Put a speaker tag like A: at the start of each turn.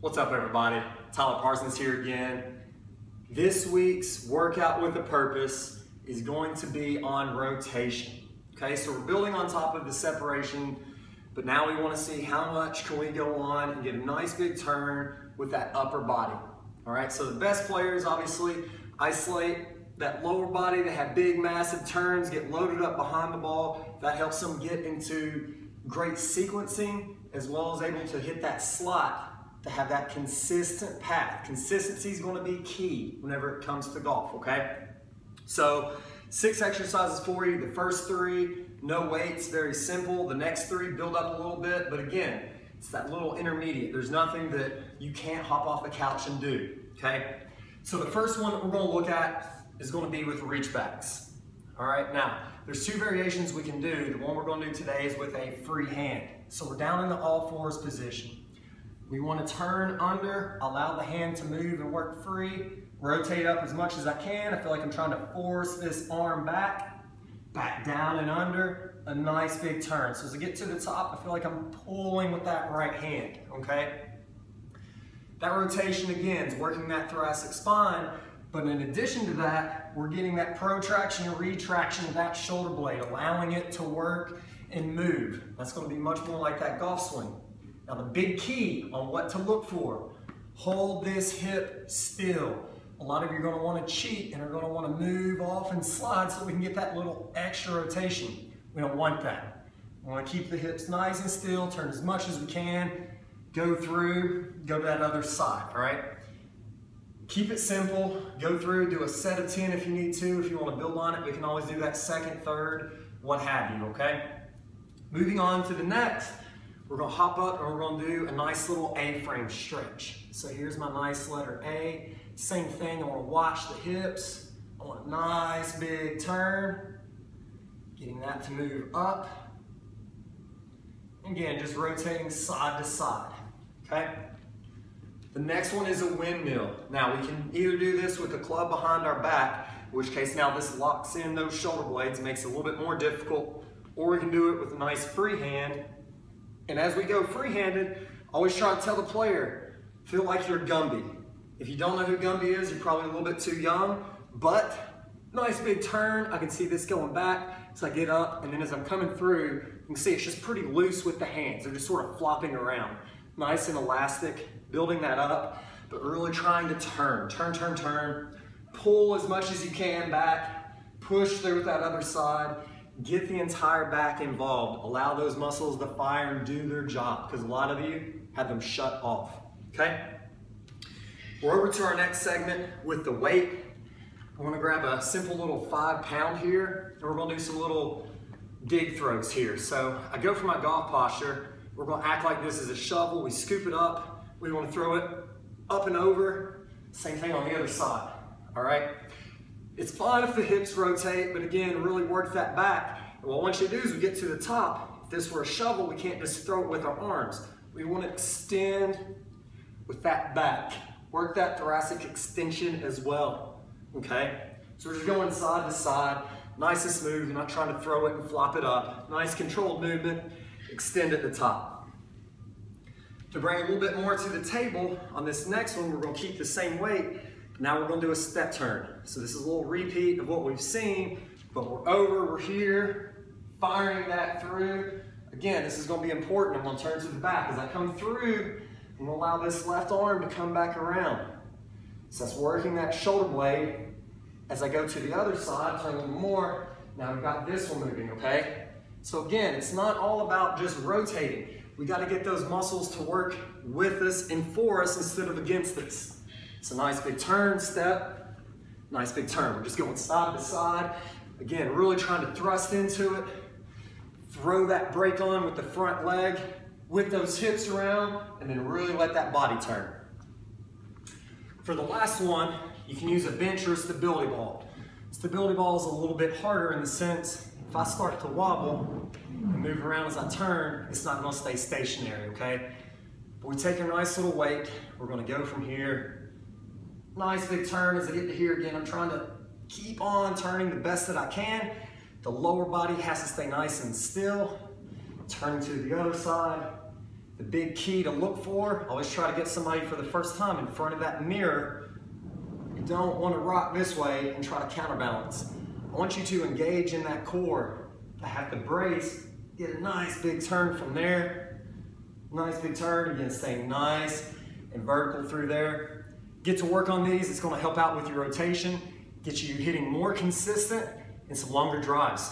A: What's up everybody? Tyler Parsons here again. This week's workout with a purpose is going to be on rotation. Okay, so we're building on top of the separation, but now we want to see how much can we go on and get a nice big turn with that upper body. All right, so the best players obviously isolate that lower body, they have big massive turns, get loaded up behind the ball. That helps them get into great sequencing as well as able to hit that slot to have that consistent path. Consistency is going to be key whenever it comes to golf, okay? So six exercises for you. The first three, no weights, very simple. The next three, build up a little bit, but again, it's that little intermediate. There's nothing that you can't hop off the couch and do, okay? So the first one we're gonna look at is gonna be with reach backs. All right, now, there's two variations we can do. The one we're gonna do today is with a free hand. So we're down in the all fours position. We want to turn under, allow the hand to move and work free, rotate up as much as I can. I feel like I'm trying to force this arm back, back down and under, a nice big turn. So as I get to the top, I feel like I'm pulling with that right hand, okay? That rotation again is working that thoracic spine, but in addition to that, we're getting that protraction and retraction of that shoulder blade, allowing it to work and move. That's gonna be much more like that golf swing. Now the big key on what to look for, hold this hip still. A lot of you are gonna to want to cheat and are gonna to wanna move off and slide so we can get that little extra rotation. We don't want that. We wanna keep the hips nice and still, turn as much as we can, go through, go to that other side, all right? Keep it simple, go through, do a set of 10 if you need to. If you wanna build on it, we can always do that second, third, what have you, okay? Moving on to the next, we're gonna hop up and we're gonna do a nice little A-frame stretch. So here's my nice letter A. Same thing, I wanna watch the hips. I want a nice big turn. Getting that to move up. Again, just rotating side to side, okay? The next one is a windmill. Now we can either do this with the club behind our back, in which case now this locks in those shoulder blades, makes it a little bit more difficult, or we can do it with a nice free hand and as we go free-handed, always try to tell the player, feel like you're Gumby. If you don't know who Gumby is, you're probably a little bit too young, but nice big turn. I can see this going back as I get up, and then as I'm coming through, you can see it's just pretty loose with the hands. They're just sort of flopping around. Nice and elastic, building that up, but really trying to turn, turn, turn, turn. Pull as much as you can back, push through with that other side, Get the entire back involved. Allow those muscles to fire and do their job because a lot of you have them shut off, okay? We're over to our next segment with the weight. I wanna grab a simple little five pound here and we're gonna do some little dig throws here. So I go for my golf posture. We're gonna act like this is a shovel. We scoop it up. We wanna throw it up and over. Same thing on the other side, all right? It's fine if the hips rotate, but again, really work that back. And what I want you to do is we get to the top. If this were a shovel, we can't just throw it with our arms. We want to extend with that back. Work that thoracic extension as well, okay? So we're just going side to side, nice and smooth. Not trying to throw it and flop it up. Nice controlled movement, extend at the top. To bring a little bit more to the table, on this next one, we're gonna keep the same weight, now we're gonna do a step turn. So this is a little repeat of what we've seen, but we're over, we're here, firing that through. Again, this is gonna be important. I'm gonna turn to the back. As I come through, I'm gonna allow this left arm to come back around. So that's working that shoulder blade. As I go to the other side, turn a little more. Now we've got this one moving, okay? So again, it's not all about just rotating. We gotta get those muscles to work with us and for us instead of against us. It's a nice big turn step, nice big turn. We're just going side to side. Again, really trying to thrust into it. Throw that brake on with the front leg, with those hips around, and then really let that body turn. For the last one, you can use a bench or a stability ball. Stability ball is a little bit harder in the sense, if I start to wobble and move around as I turn, it's not gonna stay stationary, okay? But we take a nice little weight, we're gonna go from here Nice big turn as I get to here again. I'm trying to keep on turning the best that I can. The lower body has to stay nice and still. Turning to the other side. The big key to look for, always try to get somebody for the first time in front of that mirror. You don't want to rock this way and try to counterbalance. I want you to engage in that core. I have to brace, get a nice big turn from there. Nice big turn, again, staying nice and vertical through there. Get to work on these, it's gonna help out with your rotation, get you hitting more consistent and some longer drives.